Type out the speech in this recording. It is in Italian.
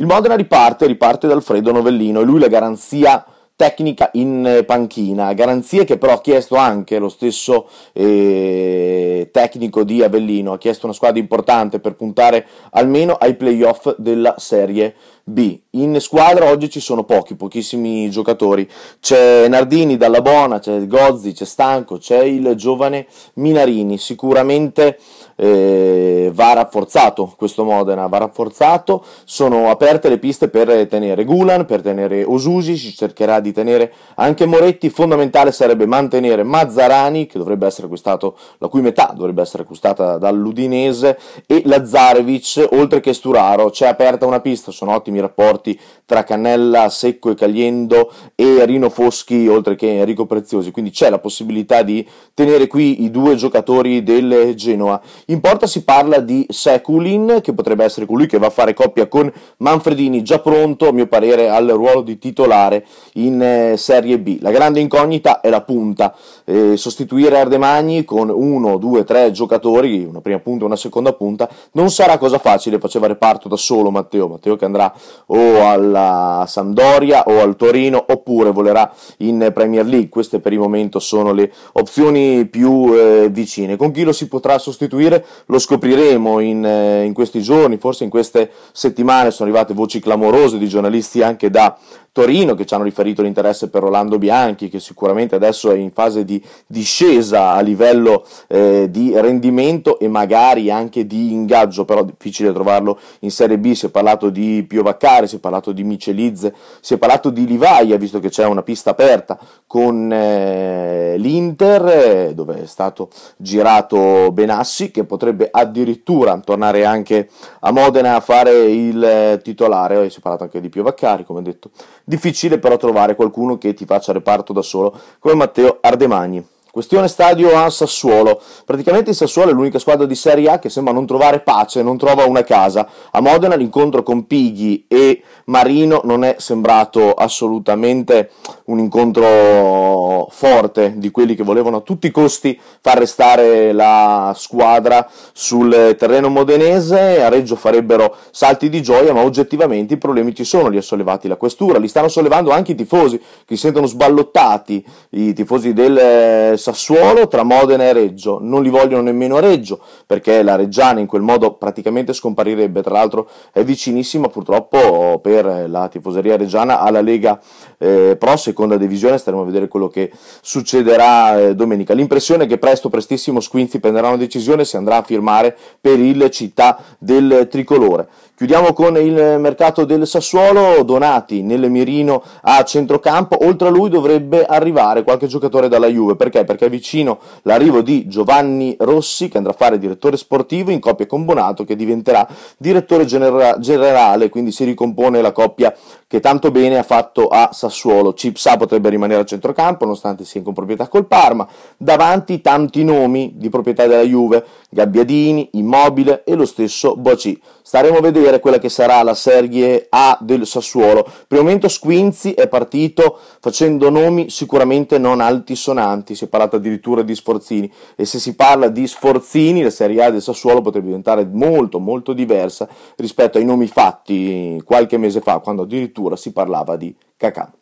Il Modena riparte, riparte da Alfredo Novellino e lui la garanzia tecnica in panchina, garanzie che però ha chiesto anche lo stesso eh, tecnico di Avellino, ha chiesto una squadra importante per puntare almeno ai playoff della Serie B. In squadra oggi ci sono pochi, pochissimi giocatori, c'è Nardini dalla Bona, c'è Gozzi, c'è Stanco, c'è il giovane Minarini, sicuramente eh, va rafforzato questo Modena, va rafforzato, sono aperte le piste per tenere Gulan, per tenere Osusi, si cercherà di tenere anche Moretti, fondamentale sarebbe mantenere Mazzarani, che dovrebbe essere acquistato, la cui metà dovrebbe essere acquistata dall'Udinese, e Lazzarevic, oltre che Sturaro, c'è aperta una pista, sono ottimi rapporti tra Cannella, Secco e Cagliendo e Rino Foschi, oltre che Enrico Preziosi, quindi c'è la possibilità di tenere qui i due giocatori del Genoa. In porta si parla di Sekulin, che potrebbe essere colui che va a fare coppia con Manfredini, già pronto, a mio parere, al ruolo di titolare in eh, Serie B. La grande incognita è la punta, eh, sostituire Ardemagni con uno, due, tre giocatori, una prima punta e una seconda punta, non sarà cosa facile, faceva reparto da solo Matteo, Matteo che andrà o alla Sampdoria o al Torino oppure volerà in Premier League, queste per il momento sono le opzioni più eh, vicine. Con chi lo si potrà sostituire? Lo scopriremo in, eh, in, questi giorni, forse in queste settimane sono arrivate voci clamorose di giornalisti anche da Torino che ci hanno riferito l'interesse per Rolando Bianchi che sicuramente adesso è in fase di discesa a livello eh, di rendimento e magari anche di ingaggio, però difficile trovarlo in Serie B, si è parlato di Pio Vaccari, si è parlato di Michelizze, si è parlato di Livaia visto che c'è una pista aperta con eh, l'Inter eh, dove è stato girato Benassi che potrebbe addirittura tornare anche a Modena a fare il eh, titolare, si è parlato anche di Pio Vaccari come detto, difficile però trovare qualcuno che ti faccia reparto da solo come Matteo Ardemagni. Questione stadio a Sassuolo. Praticamente il Sassuolo è l'unica squadra di Serie A che sembra non trovare pace, non trova una casa. A Modena l'incontro con Pighi e Marino non è sembrato assolutamente un incontro forte di quelli che volevano a tutti i costi far restare la squadra sul terreno modenese. A Reggio farebbero salti di gioia, ma oggettivamente i problemi ci sono. Li ha sollevati la questura, li stanno sollevando anche i tifosi che si sentono sballottati, i tifosi del Sassuolo tra Modena e Reggio. Non li vogliono nemmeno a Reggio perché la Reggiana in quel modo praticamente scomparirebbe. Tra l'altro è vicinissima purtroppo per la tifoseria reggiana alla Lega eh, Pro seconda divisione. Staremo a vedere quello che succederà eh, domenica. L'impressione è che presto, prestissimo Squinzi prenderà una decisione e si andrà a firmare per il città del tricolore. Chiudiamo con il mercato del Sassuolo, Donati nel mirino a centrocampo, oltre a lui dovrebbe arrivare qualche giocatore dalla Juve, perché? Perché è vicino l'arrivo di Giovanni Rossi che andrà a fare direttore sportivo in coppia con Bonato che diventerà direttore genera- generale, quindi si ricompone la coppia che tanto bene ha fatto a Sassuolo. Cipsa potrebbe rimanere a centrocampo nonostante sia in comproprietà col Parma, davanti tanti nomi di proprietà della Juve, Gabbiadini, Immobile e lo stesso Boci. Staremo a vedere quella che sarà la Serie A del Sassuolo. Per il momento Squinzi è partito facendo nomi sicuramente non altisonanti, si è parlato addirittura di Sforzini e se si parla di Sforzini la Serie A del Sassuolo potrebbe diventare molto molto diversa rispetto ai nomi fatti qualche mese fa quando addirittura si parlava di Cacà.